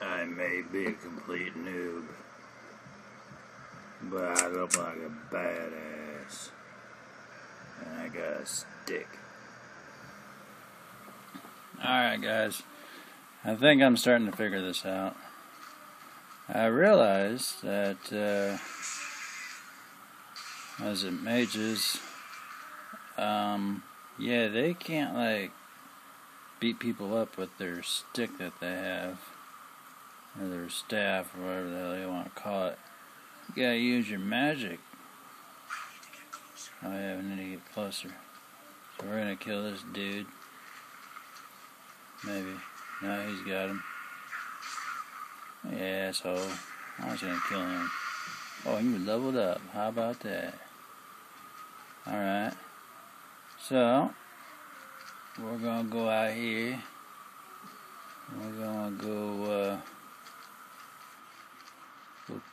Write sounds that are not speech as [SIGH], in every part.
I may be a complete noob, but I look like a badass. And I got a stick. Alright, guys. I think I'm starting to figure this out. I realized that, uh, as it mages, um, yeah, they can't, like, beat people up with their stick that they have, or their staff, or whatever the hell you want to call it. You gotta use your magic. Oh yeah, we need to get closer. So we're gonna kill this dude. Maybe. No, he's got him. Yeah, so I was gonna kill him. Oh, you leveled up. How about that? Alright. So, we're gonna go out here. We're gonna go, uh, go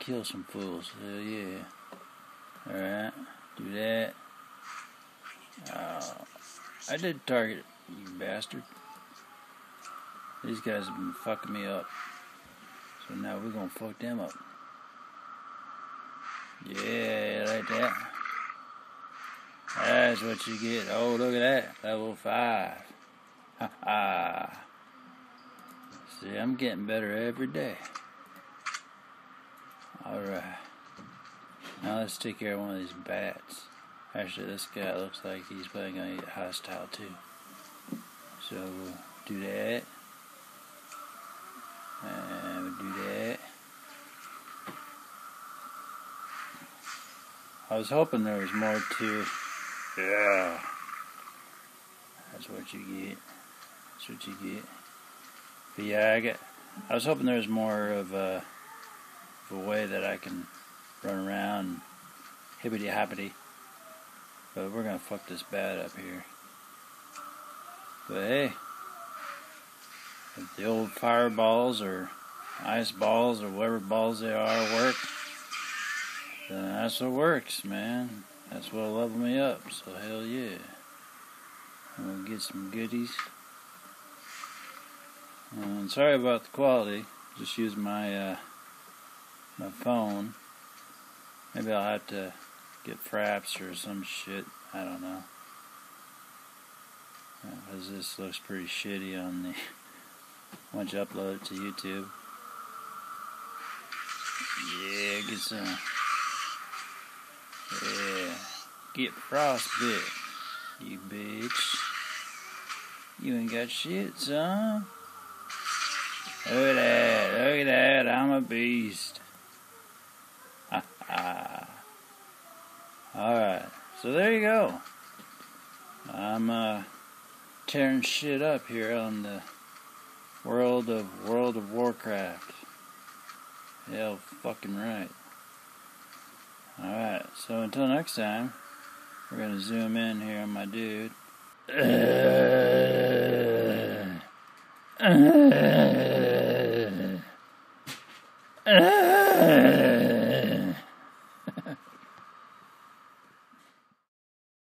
kill some fools. Hell yeah. Alright. Do that. Oh, I did target you bastard. These guys have been fucking me up. So now we're gonna fuck them up. Yeah, like that. That's what you get. Oh, look at that. Level 5. Ha ha. See, I'm getting better every day. Alright. Now let's take care of one of these bats. Actually, this guy looks like he's probably going to get hostile too. So we'll do that. And we'll do that. I was hoping there was more to. Yeah. That's what you get. That's what you get. But yeah, I get. I was hoping there was more of a, of a way that I can run around hippity hoppity. But we're gonna fuck this bat up here. But hey, if the old fireballs or ice balls or whatever balls they are work, then that's what works, man. That's what'll level me up, so hell yeah. I'm gonna get some goodies. And sorry about the quality. Just use my uh, my phone. Maybe I'll have to get fraps or some shit. I don't know. Because this looks pretty shitty on the. [LAUGHS] once you upload it to YouTube. Yeah, get some. Yeah. Get frostbit, you bitch. You ain't got shit, son. Look at that, look at that, I'm a beast. Ha ha. Alright, so there you go. I'm uh, tearing shit up here on the world of World of Warcraft. Hell fucking right. Alright, so until next time, we're gonna zoom in here on my dude. Uh, uh, uh,